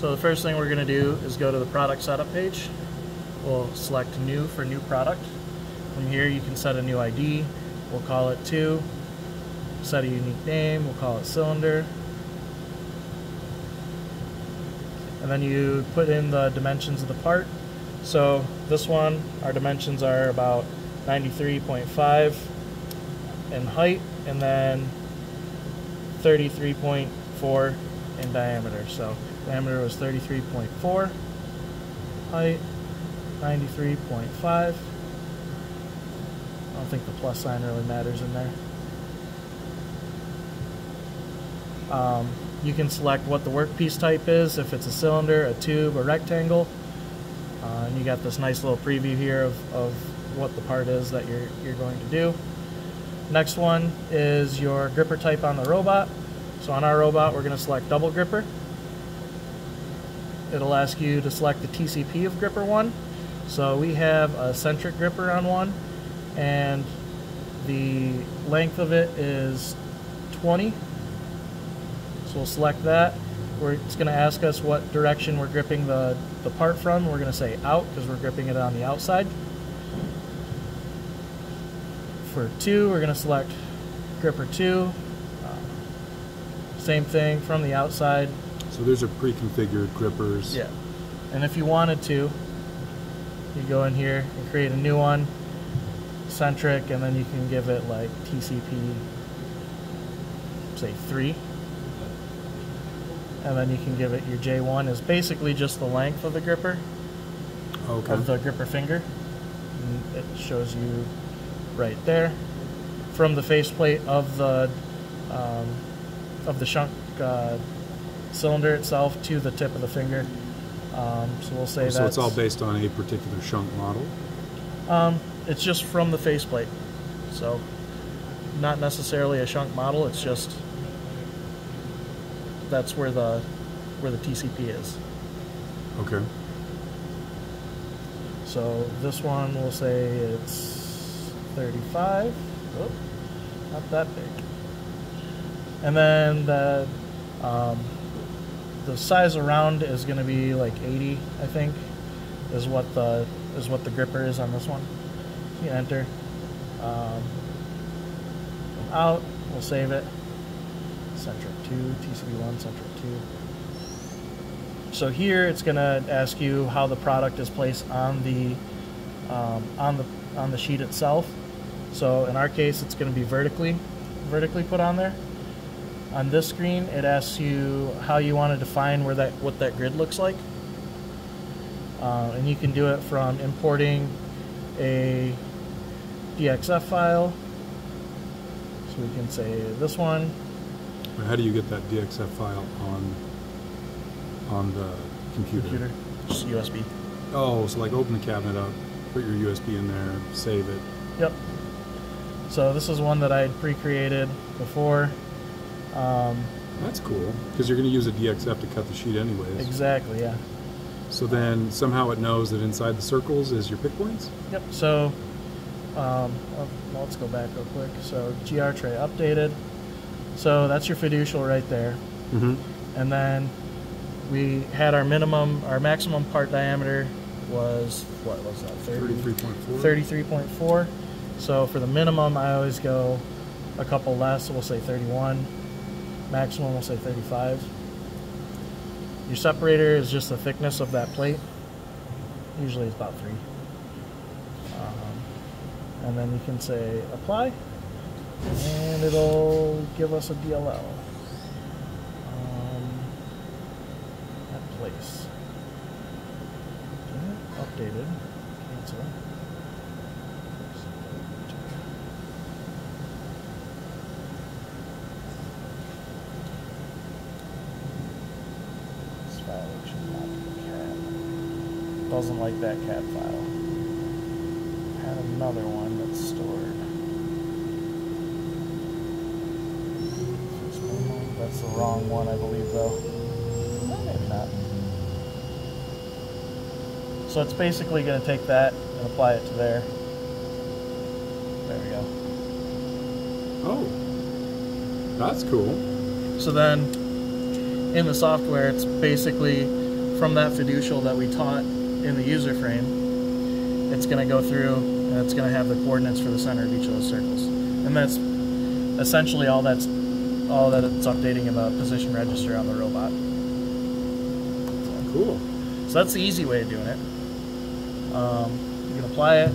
So the first thing we're going to do is go to the product setup page. We'll select new for new product. From here you can set a new ID. We'll call it 2. Set a unique name. We'll call it cylinder. And then you put in the dimensions of the part. So this one, our dimensions are about 93.5 in height and then 33.4 in diameter. So diameter was 33.4, height 93.5. I don't think the plus sign really matters in there. Um, you can select what the workpiece type is, if it's a cylinder, a tube, a rectangle. Uh, and you got this nice little preview here of, of what the part is that you're, you're going to do. Next one is your gripper type on the robot. So on our robot, we're going to select double gripper. It'll ask you to select the TCP of gripper one. So we have a centric gripper on one, and the length of it is 20. So we'll select that. We're, it's going to ask us what direction we're gripping the, the part from. We're going to say out because we're gripping it on the outside. For 2, we're going to select gripper 2. Uh, same thing from the outside. So those are pre-configured grippers. Yeah. And if you wanted to, you go in here and create a new one, centric, and then you can give it like TCP, say 3 and then you can give it your J1 is basically just the length of the gripper Okay. of the gripper finger. And it shows you right there from the faceplate of the um, of the Schunk uh, cylinder itself to the tip of the finger. Um, so we'll say that. so it's all based on a particular Schunk model. um, it's just from the faceplate, so not necessarily a Schunk model. It's just that's where the where the TCP is. Okay. So this one we'll say it's 35. Oh, not that big. And then the um, the size around is going to be like 80, I think, is what the is what the gripper is on this one. You enter. Um, out. We'll save it. Centric 2, TCP1, Centric 2. So here it's going to ask you how the product is placed on the um, on the on the sheet itself. So in our case, it's going to be vertically vertically put on there. On this screen, it asks you how you want to define where that what that grid looks like, uh, and you can do it from importing a DXF file. So we can say this one But how do you get that DXF file on on the computer? computer, just USB. Oh, so like open the cabinet up, put your USB in there, save it. Yep. So this is one that I had pre-created before. Um, That's cool because you're going to use a DXF to cut the sheet anyways. exactly, yeah. So then somehow it knows that inside the circles is your pick points. Yep. So um, oh, well, let's go back real quick. So GR tray updated. So that's your fiducial right there. Mm-hmm. And then we had our minimum, our maximum part diameter was what was that? 30? Thirty-three point four. 33.4. So for the minimum, I always go a couple less. So we'll say 31. Maximum, we'll say 35. Your separator is just the thickness of that plate. Usually it's about three. Um, and then you can say apply, and it'll give us a DLL. Um, at place. Okay, Updated. Cancel. This file should not be cat. Doesn't like that cat file. Had another one that's stored. That's the wrong one, I believe, though. Maybe not. So it's basically going to take that and apply it to there. There we go. Oh, that's cool. So then in the software, it's basically from that fiducial that we taught in the user frame, it's going to go through and it's going to have the coordinates for the center of each of those circles. And that's essentially all that's all that it's updating in the position register on the robot. Cool. So that's the easy way of doing it. Um, you can apply it.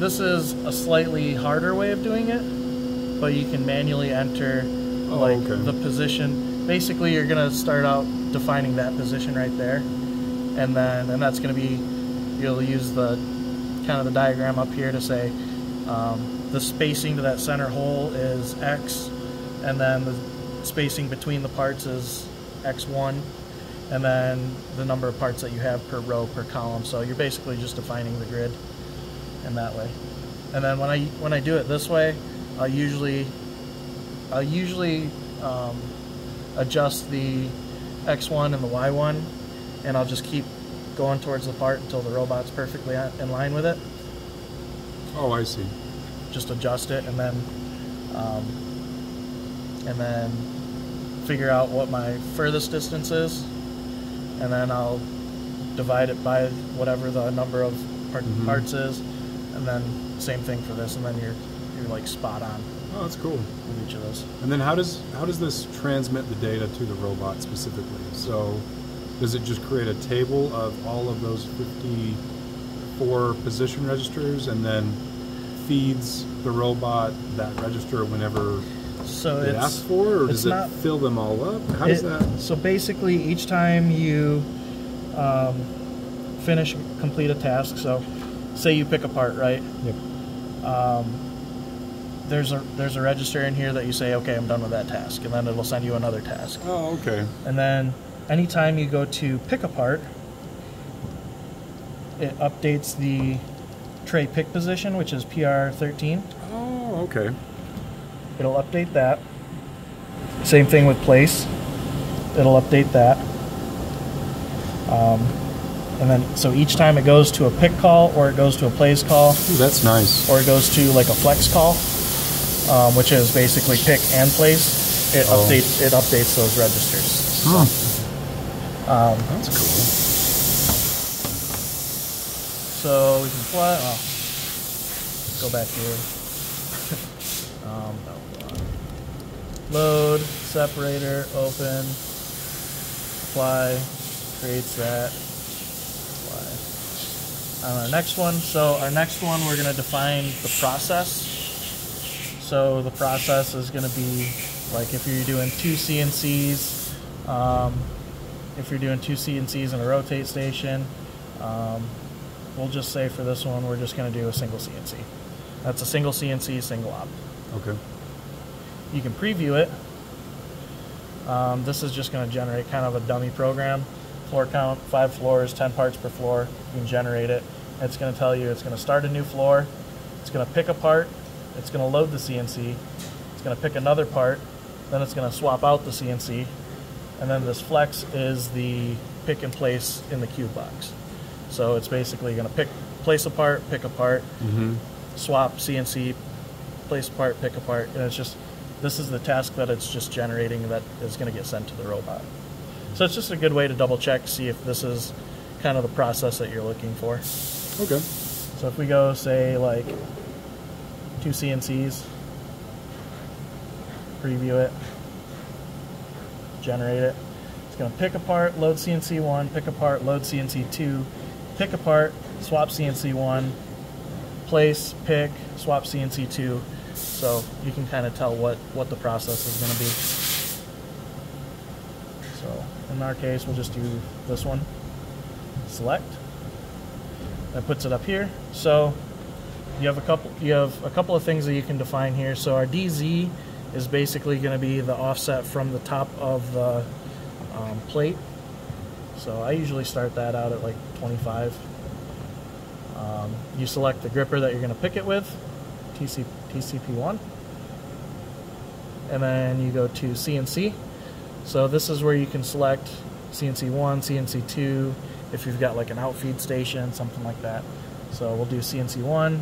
This is a slightly harder way of doing it, but you can manually enter Oh, like okay. the position. Basically, you're gonna start out defining that position right there, and then and that's gonna be you'll use the kind of the diagram up here to say um, the spacing to that center hole is x, and then the spacing between the parts is x1, and then the number of parts that you have per row per column. So you're basically just defining the grid in that way. And then when I when I do it this way, I'll usually I'll usually um, adjust the x1 and the y1, and I'll just keep going towards the part until the robot's perfectly in line with it. Oh, I see. Just adjust it, and then um, and then figure out what my furthest distance is, and then I'll divide it by whatever the number of part- Mhm. parts is, and then same thing for this, and then you're you're like spot on Oh, that's cool. with each of those. And then how does how does this transmit the data to the robot specifically? So does it just create a table of all of those 54 position registers and then feeds the robot that register whenever So it asks for, or does it fill them all up? How does that? So basically, each time you um, finish complete a task, so say you pick a part, right? Yep. Um, there's a there's a register in here that you say, okay, I'm done with that task, and then it'll send you another task. Oh, okay. And then anytime you go to pick a part, it updates the tray pick position, which is PR13. Oh, okay. It'll update that. Same thing with place. It'll update that. Um, and then, so each time it goes to a pick call, or it goes to a place call, Ooh, that's nice. or it goes to like a flex call, um, which is basically pick and place, it Oh. updates it updates those registers. Huh. Um, That's cool. So we can fly. Oh, go back here. um, no, hold on. Load separator open. Apply creates that. Apply. On our next one, so our next one we're going to define the process. So the process is going to be like if you're doing two CNCs, um, if you're doing two CNCs in a rotate station. Um, we'll just say for this one we're just going to do a single CNC. That's a single CNC, single op. Okay. You can preview it. Um, this is just going to generate kind of a dummy program. Floor count, five floors, 10 parts per floor. You can generate it. It's going to tell you it's going to start a new floor. It's going to pick a part. It's going to load the CNC. It's going to pick another part. Then it's going to swap out the CNC. And then this flex is the pick and place in the cube box. So it's basically going to pick, place a part, pick a part, Mm-hmm. swap CNC, place part, pick apart, and it's just this is the task that it's just generating that is going to get sent to the robot. So it's just a good way to double check, see if this is kind of the process that you're looking for. Okay. So if we go say like two CNCs, preview it, generate it. It's going to pick apart, load CNC one, pick apart, load CNC two, pick apart, swap CNC one, place, pick, swap CNC two. So you can kind of tell what, what the process is going to be. So in our case, we'll just do this one. Select. That puts it up here. So you have a couple you have a couple of things that you can define here. So our DZ is basically going to be the offset from the top of the um, plate. So I usually start that out at like 25. Um, you select the gripper that you're going to pick it with, TC, TCP1, and then you go to CNC. So this is where you can select CNC1, CNC2, if you've got like an outfeed station, something like that. So we'll do CNC1,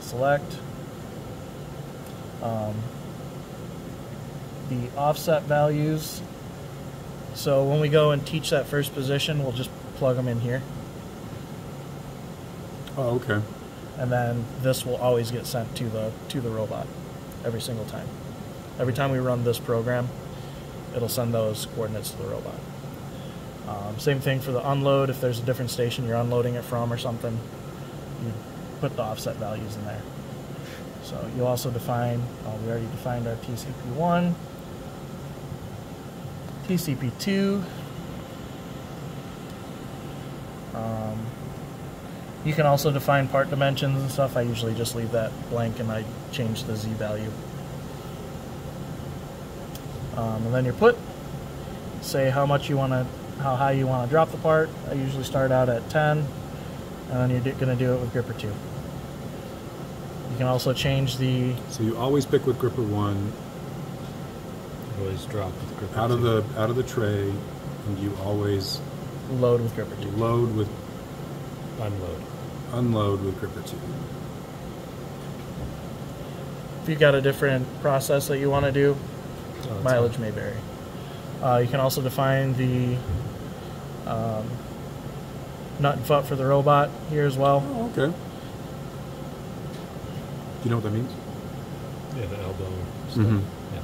select. Um, the offset values. So when we go and teach that first position, we'll just plug them in here. Oh, okay. and then this will always get sent to the to the robot every single time. Every time we run this program, it'll send those coordinates to the robot. Um, same thing for the unload. If there's a different station you're unloading it from or something, you put the offset values in there. So you also define. Uh, we already defined our TCP one, TCP two. Um, you can also define part dimensions and stuff. I usually just leave that blank and I change the z value. Um, and then your put, say how much you want to, how high you want to drop the part. I usually start out at 10, and then you're going to do it with gripper 2. You can also change the, So you always pick with gripper one You Always drop with grip. out of the out of the tray, and you always load with gripper 2. load with unload. unload with gripper two. If you've got a different process that you want to do, Oh, mileage fine. may vary. Uh, you can also define the um, nut and foot for the robot here as well. Oh, okay. Do you know what that means? Yeah, the elbow stuff. Mhm. Yeah.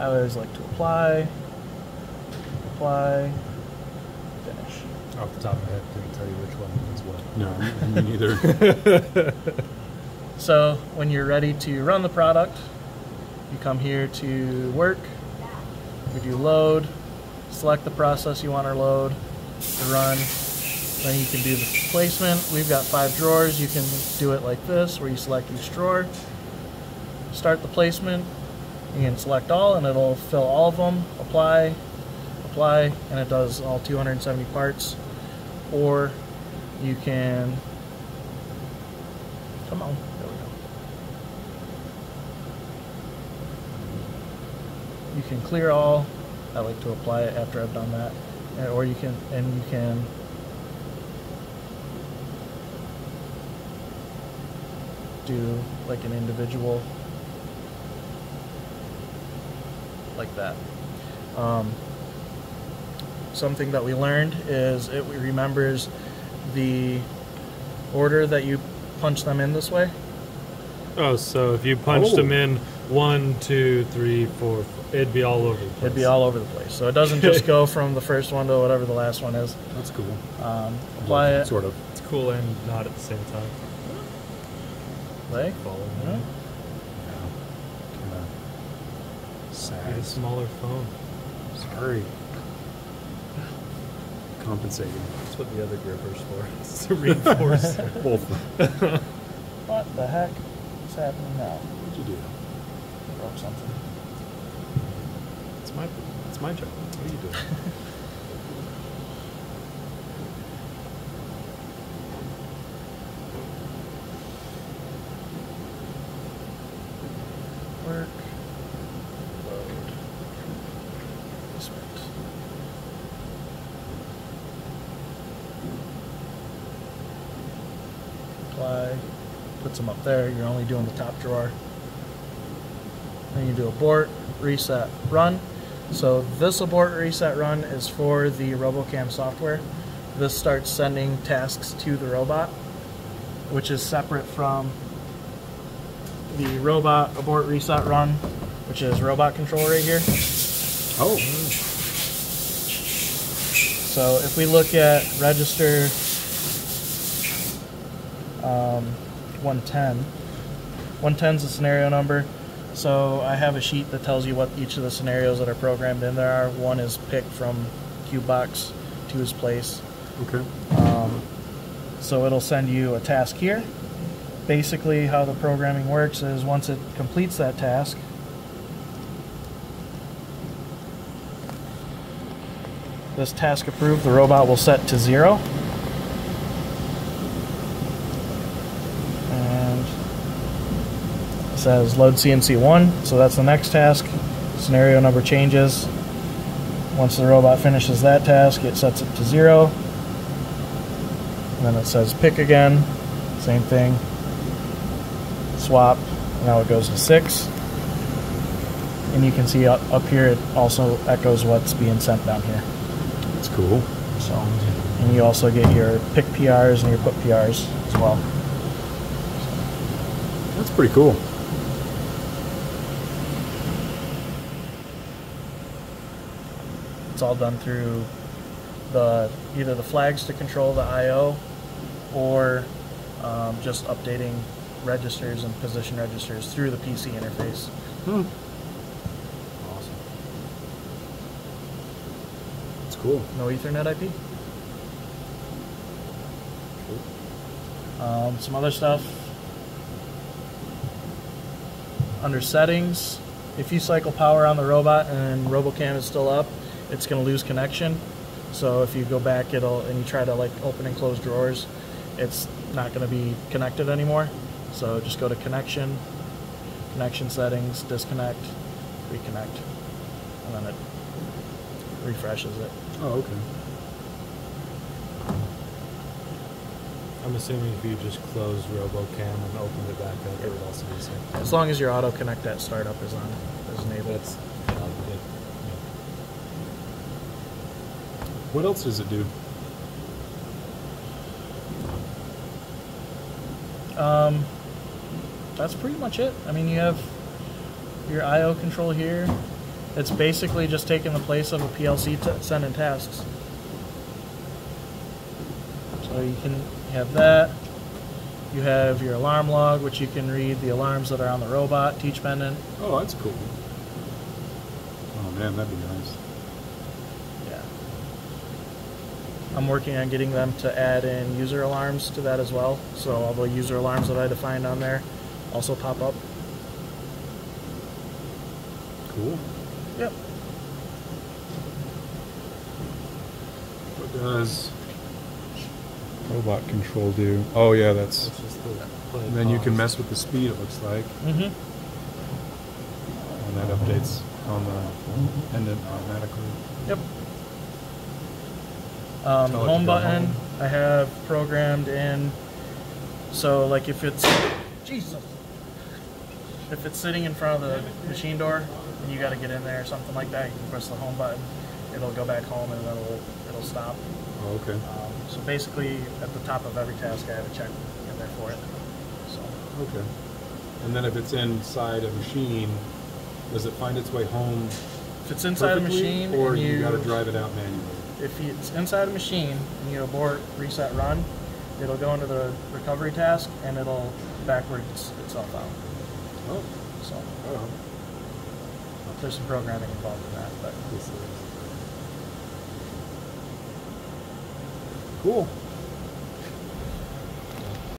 I always like to apply, apply, finish. Off the top of my head, couldn't tell you which one is what. No, me neither. So when you're ready to run the product, you come here to work, we do load, select the process you want to load to run, then you can do the placement. We've got five drawers. You can do it like this, where you select each drawer, start the placement, you can select all and it'll fill all of them, apply, apply, and it does all 270 parts. Or you can, come on, there we go. You can clear all. I like to apply it after I've done that. Or you can, and you can do like an individual like that. Um, something that we learned is it remembers the order that you punch them in this way. Oh, so if you punched Oh. them in one, two, three, four, it'd be all over the place. It'd be all over the place. So it doesn't just go from the first one to whatever the last one is. That's cool. Um, apply it. Sort of. It's cool and not at the same time. Play. Follow Yeah. me. Kinda Get a sad. smaller phone. Sorry. Compensating. That's what the other gripper's for. It's to reinforce. Both. What the heck is happening now? What'd you do? Broke something. it's my, it's my job. What are you doing? Work. Load. Placement. Apply. Puts them up there. You're only doing the top drawer. Then you do abort, reset, run. So this abort, reset, run is for the RoboCam software. This starts sending tasks to the robot, which is separate from the robot abort reset run, which is robot control right here. Oh. So if we look at register um, 110, 110 is the scenario number. So I have a sheet that tells you what each of the scenarios that are programmed in there are. One is picked from CubeBox, two is place. Okay. Um, so it'll send you a task here. Basically, how the programming works is once it completes that task, this task approved, the robot will set to zero. And it says load CNC1, so that's the next task. Scenario number changes. Once the robot finishes that task, it sets it to zero. And then it says pick again, same thing. Swap, now it goes to six. and you can see up, up here it also echoes what's being sent down here. It's cool. So, and you also get your pick PRs and your put PRs as well. That's pretty cool. It's all done through the either the flags to control the I/O, or um, just updating registers and position registers through the PC interface. Hmm. Awesome. It's cool. No Ethernet IP. Um, some other stuff. Under settings, if you cycle power on the robot and RoboCam is still up, it's going to lose connection. So if you go back, it'll and you try to like open and close drawers, it's not going to be connected anymore. So just go to connection, connection settings, disconnect, reconnect, and then it refreshes it. Oh, okay. I'm assuming if you just closed RoboCam and opened it back up, it would also be the same. As long as your auto connect at startup is on, is enabled. That's yeah, it, What else does it do? Um, that's pretty much it. I mean, you have your I/O control here. It's basically just taking the place of a PLC t- sending tasks. So you can have that. You have your alarm log, which you can read the alarms that are on the robot, teach pendant. Oh, that's cool. Oh man, that'd be nice. Yeah. I'm working on getting them to add in user alarms to that as well. So all the user alarms that I defined on there also pop up. Cool. Yep. What does robot control do? Oh yeah, that's. it's just the play And then you can mess with the speed. It looks like, Mm-hmm. and that updates on the pendant automatically. Yep. Um, the Tell it to home button home. I have programmed in. So like if it's Jesus, if it's sitting in front of the machine door and you got to get in there or something like that, you can press the home button. It'll go back home and then it'll it'll stop. Oh, okay. Um, so basically, at the top of every task, I have a check in there for it. So Okay. And then if it's inside a machine, does it find its way home if it's inside a machine, or and you, you got to drive it out manually? If it's inside a machine and you abort reset run, it'll go into the recovery task and it'll backwards itself out. Oh, So oh. there's some programming involved in that, but Cool.